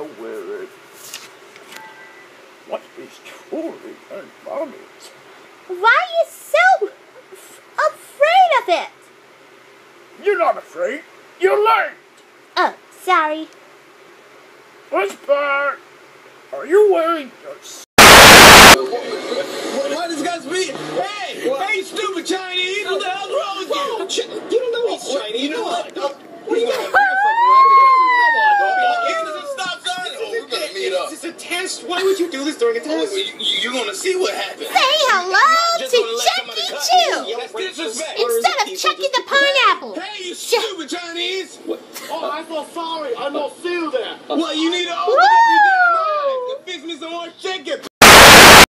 go where it what is truly and. Why are you so afraid of it? You're not afraid. You're late. Oh, sorry. Whisper, are you wearing your... Why does guys be... Hey! What? Hey, stupid Chinese! What the hell's wrong with you? Test. Why would you do this during a Oh, test? you, you, are gonna see what happens. Say hello to gonna let somebody Chuck E. Chew you. That's disrespect. instead of chucking the pineapple. Hey, you stupid Chinese! Oh, I feel sorry. I don't see you there. Well, you need to open up your